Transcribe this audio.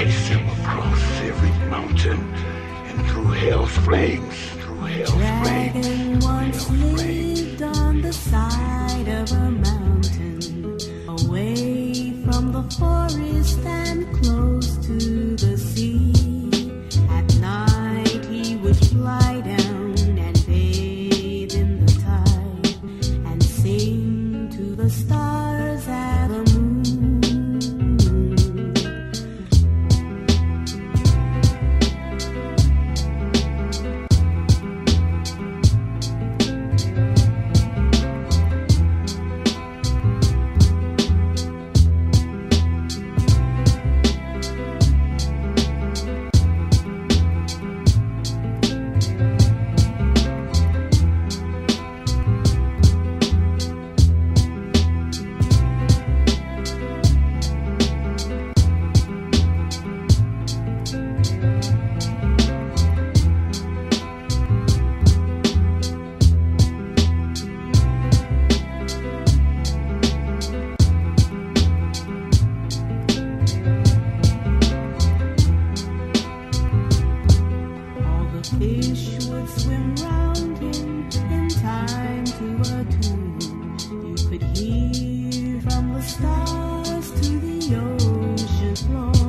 chase him across every mountain and through hell's flames, through hell's Dragon flames. once hell's lived flames. on the side of a mountain, away from the forest and close. would swim round him in time to a tune. You could hear from the stars to the ocean floor.